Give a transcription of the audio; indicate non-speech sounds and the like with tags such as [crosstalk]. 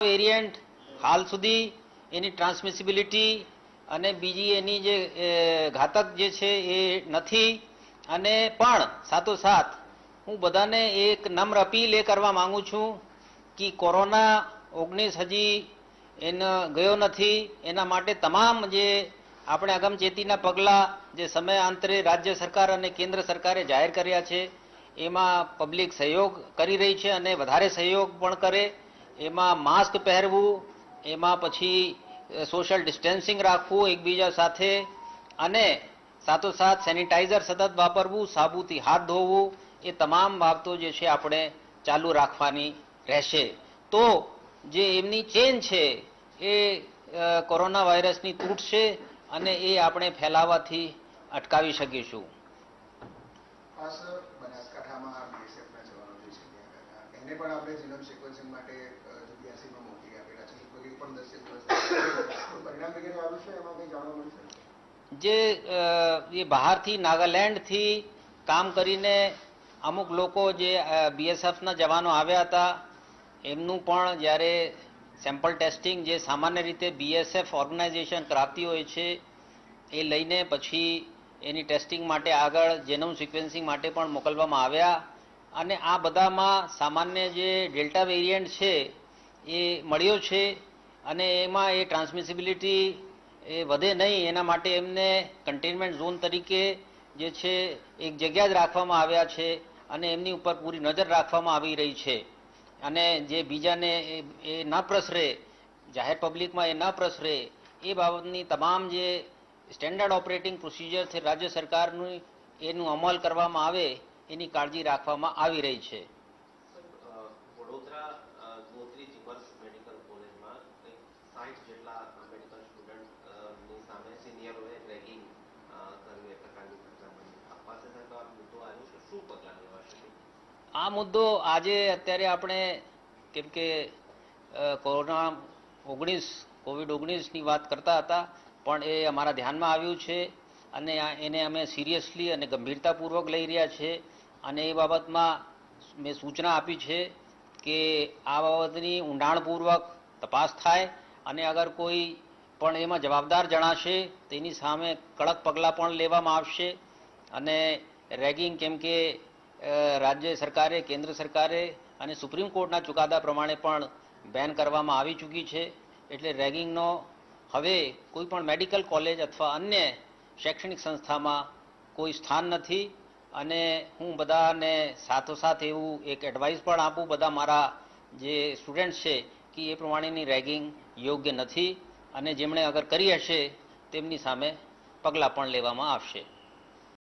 Variant હાલ સુધી એની ટ્રાન્સમિસિબિલિટી અને બીજી એની જે ઘાતક જે છે એ નથી. અને પણ સાથોસાથ હું બધાને એક નમ્ર અપીલ એ કરવા માંગુ છું કે કોરોના ઓગણીસ હજી એનો, ગયો નથી. એના માટે તમામ જે આપણે અગમચેતીના પગલાં જે સમયાંતરે રાજ્ય સરકાર અને કેન્દ્ર સરકારે જાહેર કર્યા છે, એમાં પબ્લિક સહયોગ કરી રહી છે અને વધારે સહયોગ પણ કરે. એમાં માસ્ક પહેરવું, એમાં પછી સોશિયલ ડિસ્ટન્સિંગ રાખવું એકબીજા સાથે અને સાથોસાથ સેનિટાઈઝર સતત વાપરવું, સાબુથી હાથ ધોવું, એ તમામ બાબતો જે છે આપણે ચાલુ રાખવાની રહેશે. તો જે એમની ચેન છે એ કોરોના વાયરસની તૂટશે અને એ આપણે ફેલાવાથી અટકાવી શકીશું ખાસ બનાસકાંઠામાં બીએસએફના જવાનો જે છે ત્યાં હતા એને પણ આપણે જીનોમ સિક્વન્સિંગ માટે બીઆરસીમાં મોકલી આપેલા છે. લગભગ પણ દસ દિવસ [coughs] પરિણામ વગેરે આવ્યું છે? એમાં કંઈ જાણવા મળશે જે એ બહારથી નાગાલેન્ડથી કામ કરીને અમુક લોકો જે બીએસએફના જવાનો આવ્યા હતા એમનું પણ જ્યારે સેમ્પલ ટેસ્ટિંગ જે સામાન્ય રીતે બીએસએફ ઓર્ગેનાઇઝેશન કરાવતી હોય છે એ લઈને પછી એની ટેસ્ટિંગ માટે આગળ જેનોમ સિક્વેન્સિંગ માટે પણ મોકલવામાં આવ્યા. અને આ બધામાં સામાન્ય જે ડેલ્ટા વેરિયન્ટ છે, એ મળ્યો છે અને એમાં એ ટ્રાન્સમિસિબિલિટી એ વધે નહીં, એના માટે એમને કન્ટેનમેન્ટ ઝોન તરીકે જે છે, એક જગ્યા જ રાખવામાં આવ્યા છે અને એમની ઉપર પૂરી નજર રાખવામાં આવી રહી છે. અને જે બીજાને એ ન પ્રસરે, જાહેર પબ્લિકમાં એ ન પ્રસરે, એ બાબતની તમામ જે સ્ટેન્ડર્ડ ઓપરેટિંગ પ્રોસિજર છે, રાજ્ય સરકારનું એનું અમલ કરવામાં આવે એની કાળજી રાખવામાં આવી રહી છે. વડોદરા ગોત્રી જીવર્સ મેડિકલ કોલેજમાં કંઈક જેટલા મેડિકલ સ્ટુડન્ટની સામે સિનિયરોએ રેગિંગ કર્યું એ પ્રકારની ઘટના બની. આ પાસે સાહેબ મુદ્દો આવ્યો છે. શું પગલાં લેવાશે આ મુદ્દો આજે અત્યારે આપણે કેમ કે કોરોના ઓગણીસ કોવિડ ઓગણીસની વાત કરતા હતા પણ એ અમારા ધ્યાનમાં આવ્યું છે. અને એને અમે સિરિયસલી અને ગંભીરતાપૂર્વક લઈ રહ્યા છે. અને એ બાબતમાં મેં સૂચના આપી છે કે આ બાબતની ઊંડાણપૂર્વક તપાસ થાય અને અગર કોઈ પણ એમાં જવાબદાર જણાશે, તેની સામે કડક પગલાં પણ લેવામાં આવશે. અને રેગિંગ કેમ કે રાજ્ય સરકારે, કેન્દ્ર સરકારે અને સુપ્રીમ કોર્ટના ચુકાદા પ્રમાણે પણ બેન કરવામાં આવી ચૂકી છે. એટલે રેગિંગનો હવે કોઈ પણ મેડિકલ કોલેજ અથવા અન્ય શૈક્ષણિક સંસ્થામાં કોઈ સ્થાન નથી અને હું બધાને સાથોસાથ એવું એક એડવાઇસ પણ આપું, બધા મારા જે સ્ટુડન્ટ છે, કે એ પ્રમાણેની રેગિંગ યોગ્ય નથી અને જેમણે અગર કરી હશે, તેમની સામે પગલાં પણ લેવામાં આવશે.